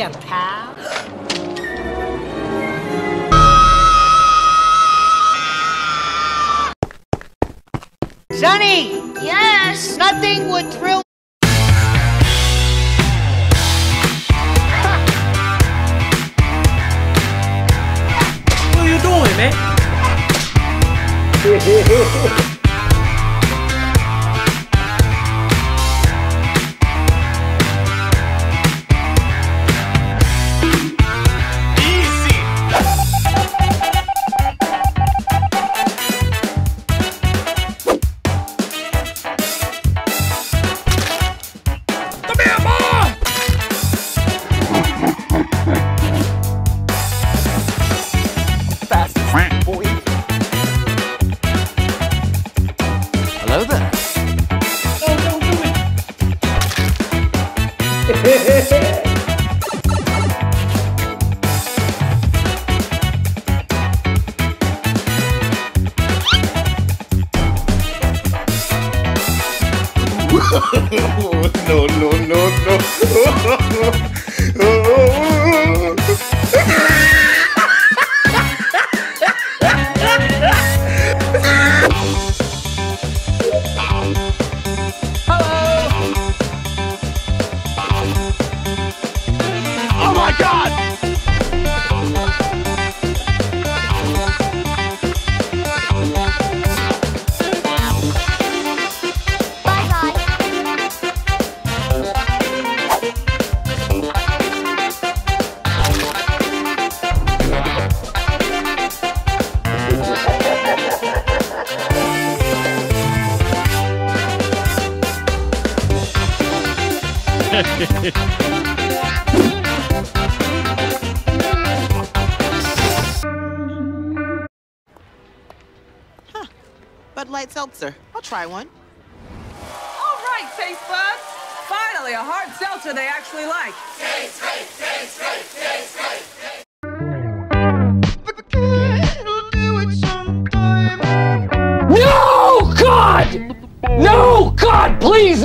Hiya, pal. Sonny! Yes! Nothing would thrill What are you doing, man? no, no, no, no. Oh, oh, oh. Light Seltzer. I'll try one. All right, taste buds. Finally, a hard seltzer they actually like. No! God! No! God, please,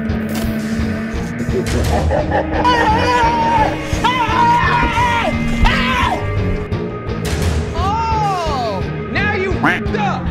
Oh! Now you up!